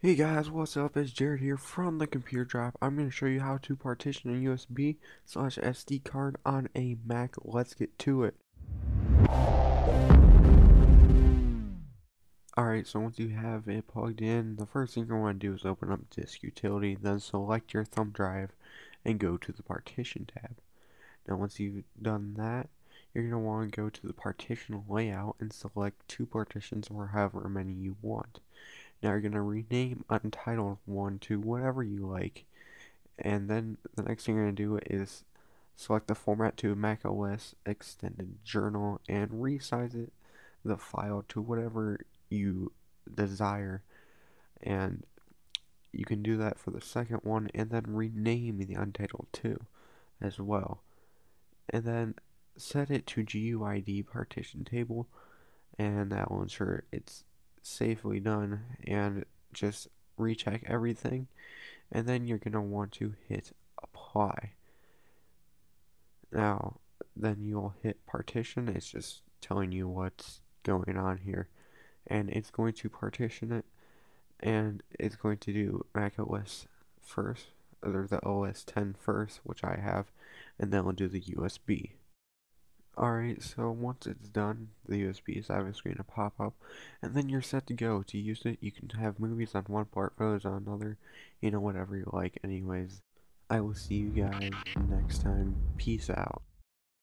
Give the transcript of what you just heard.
Hey guys, what's up? It's Jared here from the Computer Drop. I'm going to show you how to partition a USB slash SD card on a Mac. Let's get to it. Alright, so once you have it plugged in, the first thing you want to do is open up Disk Utility, then select your thumb drive and go to the Partition tab. Now once you've done that, you're going to want to go to the partition layout and select two partitions or however many you want. Now you're going to rename Untitled 1 to whatever you like. And then the next thing you're to do is select the format to Mac OS Extended Journal and resize it, the file to whatever you desire. And you can do that for the second one and then rename the Untitled 2 as well. And then set it to GUID partition table and that will ensure it's safely done and just recheck everything and then you're going to want to hit apply. Now then you'll hit partition. It's just telling you what's going on here. And it's going to partition it and it's going to do Mac OS first or the OS 10 first which I have and then we'll do the USB Alright, so once it's done, the USB is obviously going to pop up, and then you're set to go. To use it, you can have movies on one part, photos on another, you know, whatever you like anyways. I will see you guys next time. Peace out.